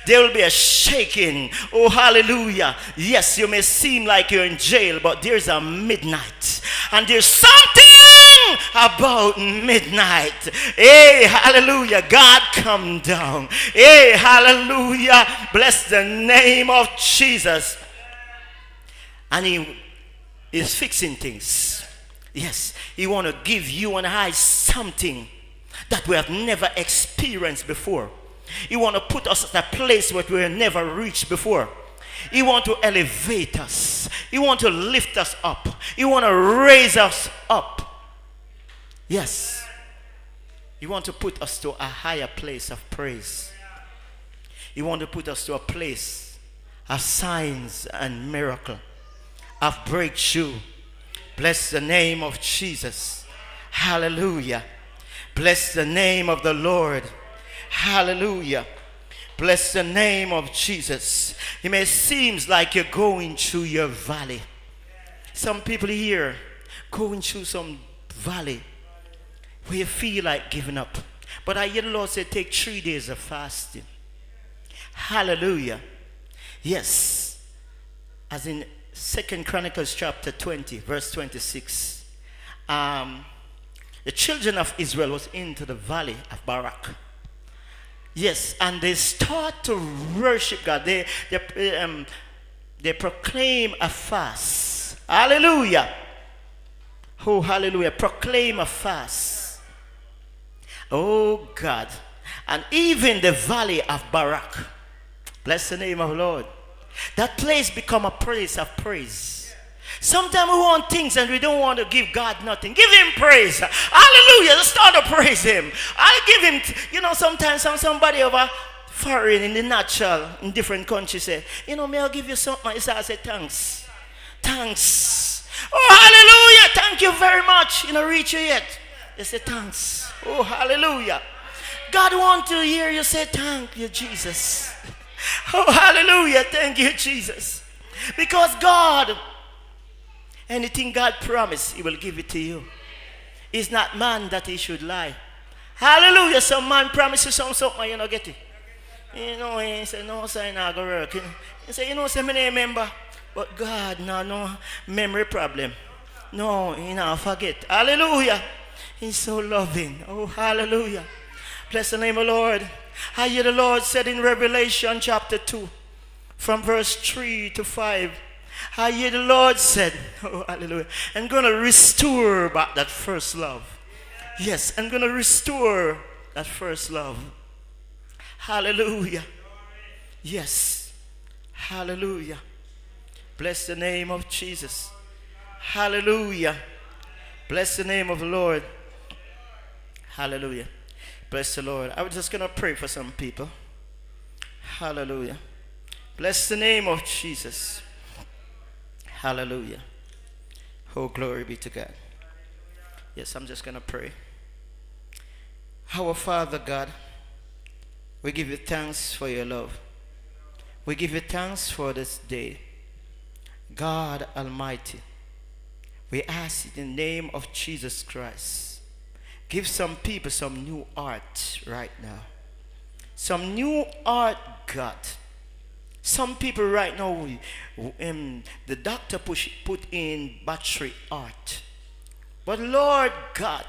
There will be a shaking. Oh, hallelujah. Yes, you may seem like you're in jail, but there's a midnight. And there's something about midnight. Hey, hallelujah. God come down. Hey, hallelujah. Bless the name of Jesus. And he is fixing things. Yes, He want to give you and I something that we have never experienced before. He want to put us at a place where we have never reached before. He want to elevate us. He want to lift us up. He want to raise us up. Yes. He want to put us to a higher place of praise. He want to put us to a place of signs and miracle, of breakthrough. Bless the name of Jesus. Hallelujah. Bless the name of the Lord. Hallelujah. Bless the name of Jesus. It may seems like you're going through your valley. Some people here going through some valley where you feel like giving up. But I hear the Lord say, take three days of fasting. Hallelujah. Yes. As in Second Chronicles chapter 20, verse 26. Um, the children of Israel was into the valley of Berachah. Yes, and they start to worship God. They, they, um, they proclaim a fast. Hallelujah. Oh, hallelujah. Proclaim a fast. Oh, God. And even the valley of Berachah. Bless the name of Lord. That place become a place of praise. Sometimes we want things and we don't want to give God nothing. Give him praise. Hallelujah. Let's start to praise him. I'll give him, you know, sometimes some, somebody over foreign in the natural in different countries say, you know, may I give you something? I say, thanks. Thanks. Oh, hallelujah. Thank you very much. You know, reach you yet. They say, thanks. Oh, hallelujah. God want to hear you say, thank you, Jesus. Oh, hallelujah. Thank you, Jesus. Because God Anything God promised, He will give it to you. It's not man that He should lie. Hallelujah. Some man promises some something, you know, get it. You know, he say, no, sir, not going to work. He say, you know, say, me remember. But God, no, no memory problem. No, you know, forget. Hallelujah. He's so loving. Oh, hallelujah. Bless the name of the Lord. I hear the Lord said in Revelation chapter 2, from verse 3 to 5. I hear the Lord said, oh, hallelujah, I'm going to restore back that first love. Yes, I'm going to restore that first love. Hallelujah. Yes. Hallelujah. Bless the name of Jesus. Hallelujah. Bless the name of the Lord. Hallelujah. Bless the Lord. I was just going to pray for some people. Hallelujah. Bless the name of Jesus. Hallelujah. Oh, glory be to God. Yes, I'm just going to pray. Our Father God, we give you thanks for your love. We give you thanks for this day. God Almighty, we ask in the name of Jesus Christ, give some people some new art right now. Some new art, God some people right now, um, the doctor push, put in battery art. But Lord God,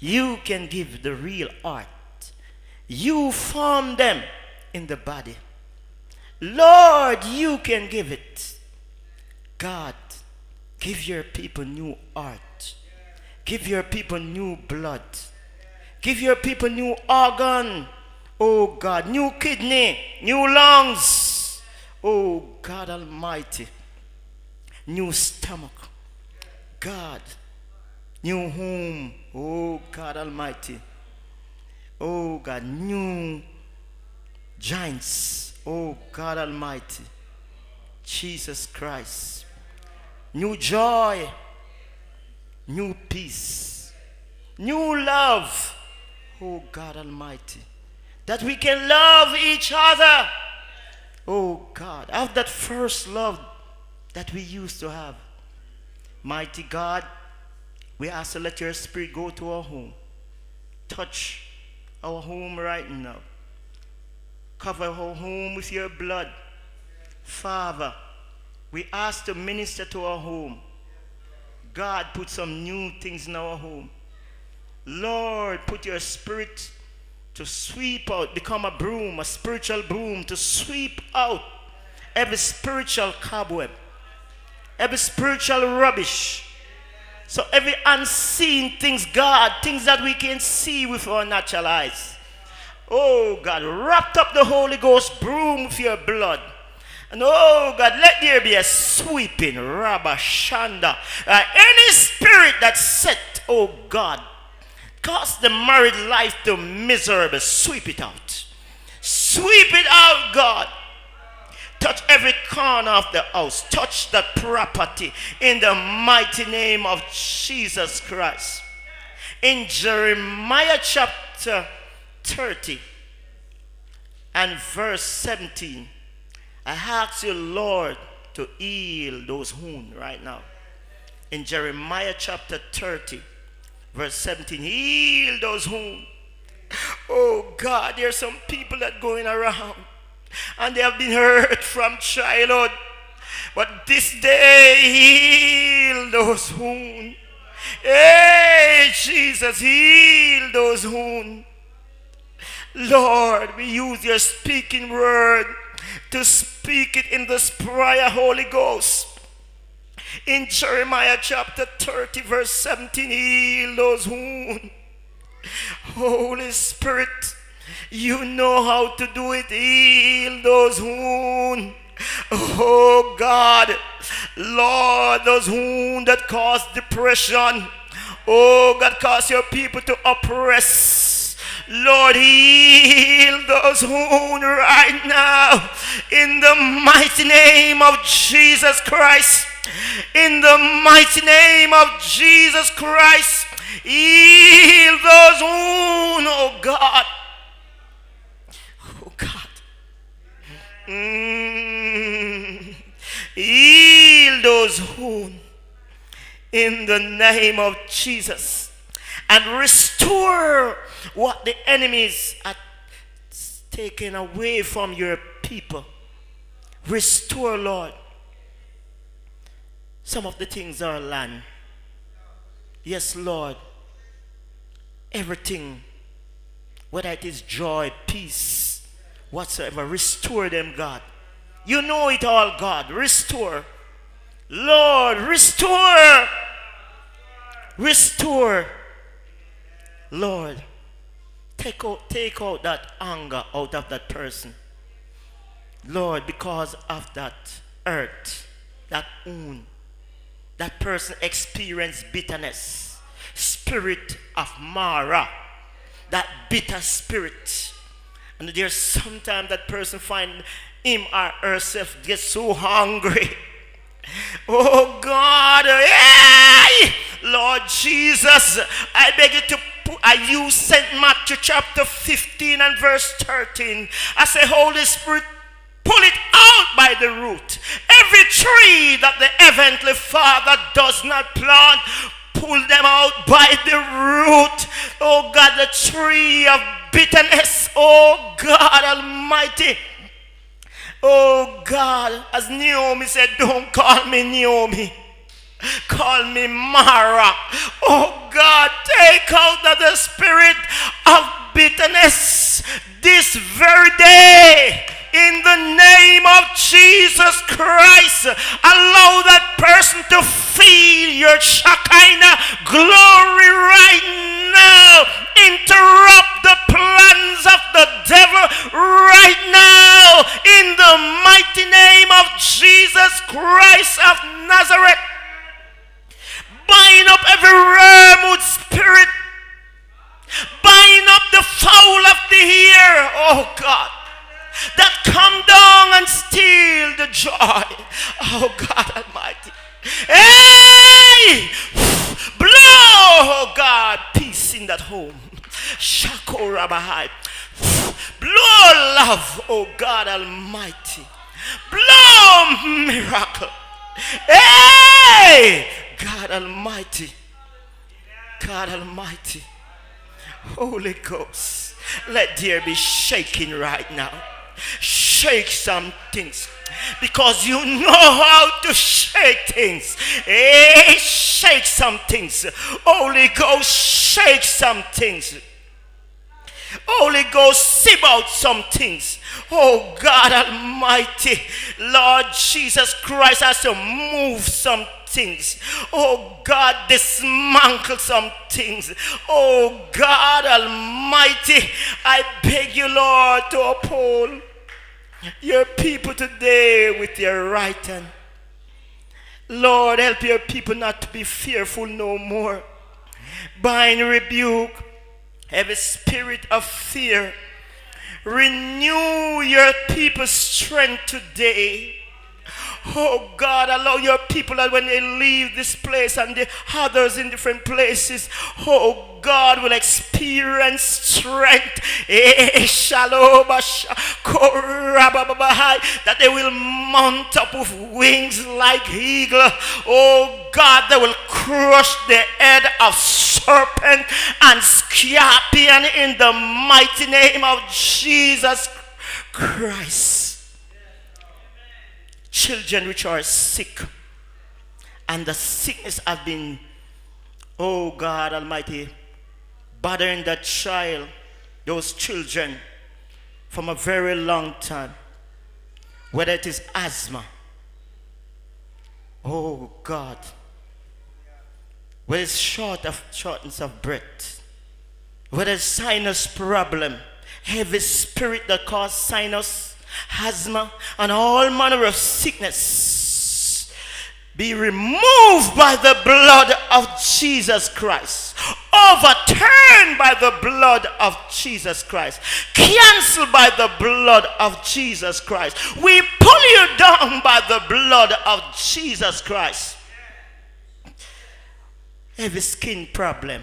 you can give the real art. You form them in the body. Lord, you can give it. God, give your people new art. Give your people new blood. Give your people new organ. Oh God, new kidney, new lungs Oh God Almighty, new stomach. God, new home. Oh God Almighty. Oh God, new giants. Oh God Almighty. Jesus Christ. New joy. New peace. New love. Oh God Almighty. That we can love each other Oh God, have that first love that we used to have. Mighty God, we ask to let your spirit go to our home. Touch our home right now. Cover our home with your blood. Father, we ask to minister to our home. God, put some new things in our home. Lord, put your spirit to sweep out, become a broom, a spiritual broom, to sweep out every spiritual cobweb. every spiritual rubbish. So every unseen things, God, things that we can see with our natural eyes. Oh God, wrapped up the Holy Ghost broom with your blood. And oh God, let there be a sweeping, Rabba Shanda. Uh, any spirit that set, oh God, cause the married life to miserable, sweep it out. Sweep it out, God. Touch every corner of the house. Touch that property in the mighty name of Jesus Christ. In Jeremiah chapter 30 and verse 17, I ask you, Lord, to heal those wounds right now. In Jeremiah chapter 30, verse 17, heal those wounds. Oh God, there are some people that going around and they have been hurt from childhood. But this day, heal those wounds. Hey, Jesus, heal those wounds. Lord, we use your speaking word to speak it in this prayer, Holy Ghost. In Jeremiah chapter 30, verse 17, heal those wounds. Holy Spirit, you know how to do it. Heal those wounds. Oh God, Lord, those wounds that cause depression. Oh God, cause your people to oppress. Lord, heal those wounds right now in the mighty name of Jesus Christ. In the mighty name of Jesus Christ, heal those wounds, oh God. Mm. Heal those wounds in the name of Jesus and restore what the enemies are taken away from your people. Restore, Lord, some of the things our land. Yes, Lord. Everything, whether it is joy, peace, whatsoever. Restore them, God. You know it all, God. Restore. Lord, restore. Restore. Lord, take out, take out that anger out of that person. Lord, because of that hurt, that wound, that person experienced bitterness, spirit of Mara, that bitter spirit and there's sometimes that person find him or herself get so hungry. Oh God, hey! Lord Jesus, I beg you to I use St. Matthew chapter 15 and verse 13. I say, Holy Spirit, pull it out by the root. Every tree that the heavenly Father does not plant, pull them out by the root. Oh God, the tree of bitterness. Oh God Almighty. Oh God, as Naomi said, don't call me Naomi. Call me Mara. Oh God, take out the spirit of bitterness this very day in the name of Jesus Christ. Allow that person to feel your Shekinah glory right now. Interrupt the plans of the devil right now in the mighty name of Jesus Christ of Nazareth. Bind up every wormwood spirit. Bind up the fowl of the ear, oh God that come down and steal the joy. Oh God Almighty. Hey! Blow, oh God, peace in that home. Shako Rabahai. Blow love, oh God Almighty. Blow miracle. Hey! God Almighty. God Almighty. Holy Ghost. Let there be shaking right now shake some things because you know how to shake things. Hey, shake some things. Holy Ghost, shake some things. Holy Ghost, sieve out some things. Oh God Almighty, Lord Jesus Christ has to move some things. Oh God, dismantle some things. Oh God Almighty, I beg you, Lord, to uphold your people today with your right hand. Lord, help your people not to be fearful no more. Bind, rebuke every spirit of fear. Renew your people's strength today. Oh God, allow your people that when they leave this place and the others in different places, oh God will experience strength. Eh, that they will mount up with wings like eagle. Oh God, they will crush the head of serpent and scorpion in the mighty name of Jesus Christ children which are sick, and the sickness have been, oh God Almighty, bothering that child, those children, from a very long time, whether it is asthma, oh God, whether it's short of shortness of breath, whether it's sinus problem, heavy spirit that cause sinus asthma, and all manner of sickness be removed by the blood of Jesus Christ, overturned by the blood of Jesus Christ, canceled by the blood of Jesus Christ. We pull you down by the blood of Jesus Christ. Every skin problem,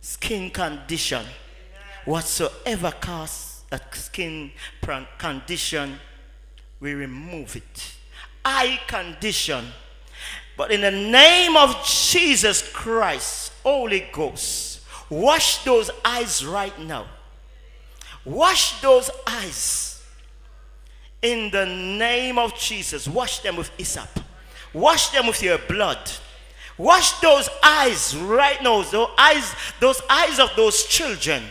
skin condition, whatsoever cause a skin condition, we remove it. Eye condition. But in the name of Jesus Christ, Holy Ghost, wash those eyes right now. Wash those eyes. In the name of Jesus, wash them with hyssop. Wash them with your blood. Wash those eyes right now. Those eyes, those eyes of those children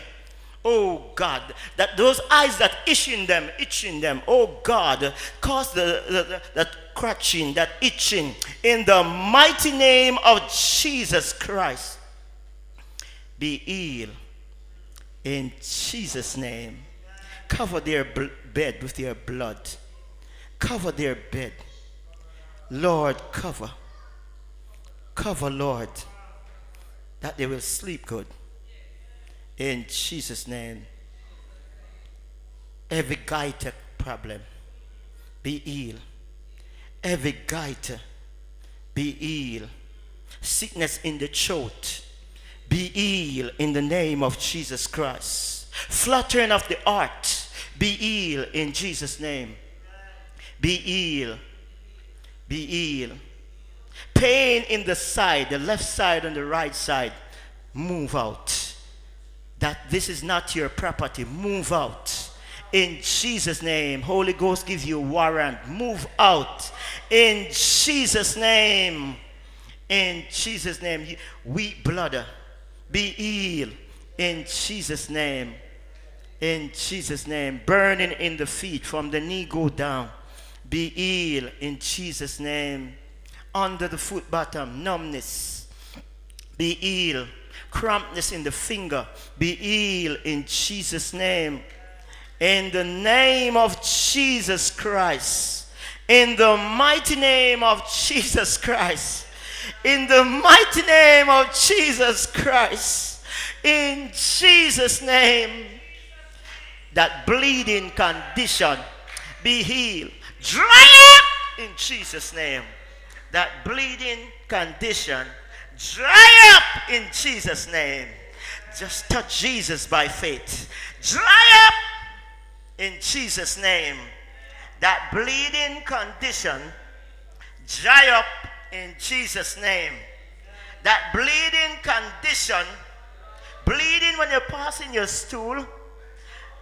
Oh God, that those eyes that itching them, itching them, oh God, cause the, the, the that scratching, that itching in the mighty name of Jesus Christ. Be healed in Jesus' name. Cover their bed with their blood. Cover their bed. Lord, cover. Cover, Lord, that they will sleep good in Jesus' name. Every goiter problem be healed. Every goiter be healed. Sickness in the throat be healed in the name of Jesus Christ. Fluttering of the heart be healed in Jesus' name. Be healed. Be healed. Pain in the side, the left side and the right side, move out that this is not your property. Move out. In Jesus' name, Holy Ghost gives you a warrant. Move out. In Jesus' name. In Jesus' name. Weak blood, be healed. In Jesus' name. In Jesus' name. Burning in the feet from the knee go down. Be healed. In Jesus' name. Under the foot bottom, numbness. Be healed crampness in the finger be healed in Jesus' name. In the name of Jesus Christ. In the mighty name of Jesus Christ. In the mighty name of Jesus Christ. In Jesus' name. That bleeding condition be healed. Dry up in Jesus' name. That bleeding condition Dry up in Jesus' name. Just touch Jesus by faith. Dry up in Jesus' name. That bleeding condition, dry up in Jesus' name. That bleeding condition, bleeding when you're passing your stool,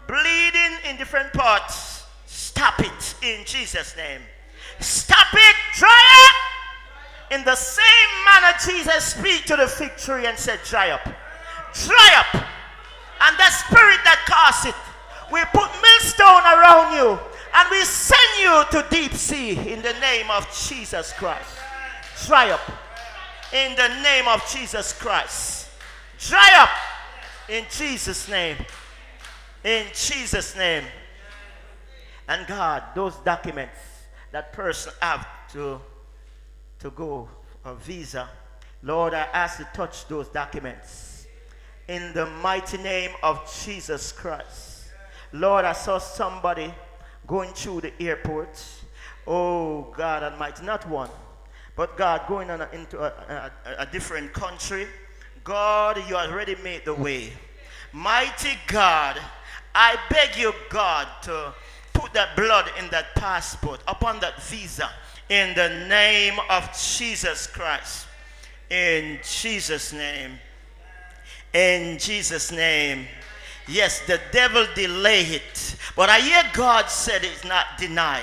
bleeding in different parts, stop it in Jesus' name. Stop it, dry up in the same manner, Jesus speak to the fig tree and said, Dry up. Dry up. And the spirit that caused it, we put millstone around you and we send you to deep sea in the name of Jesus Christ. Dry up in the name of Jesus Christ. Dry up in Jesus' name. In Jesus' name. And God, those documents that person have to, to go a visa, Lord, I ask to touch those documents in the mighty name of Jesus Christ. Lord, I saw somebody going through the airport. Oh, God Almighty, not one, but God going on a, into a, a, a different country. God, you already made the way. Mighty God, I beg you, God, to put that blood in that passport, upon that visa, in the name of Jesus Christ. In Jesus' name. In Jesus' name. Yes, the devil delay it. But I hear God said it's not deny.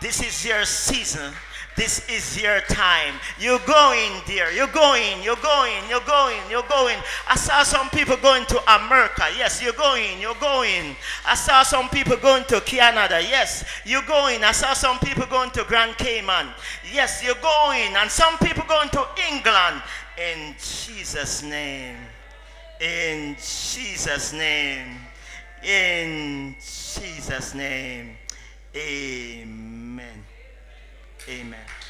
This is your season this is your time. You're going, dear. You're going, you're going, you're going, you're going. I saw some people going to America. Yes, you're going, you're going. I saw some people going to Canada. Yes, you're going. I saw some people going to Grand Cayman. Yes, you're going. And some people going to England. In Jesus' name. In Jesus' name. In Jesus' name. Amen. Amen.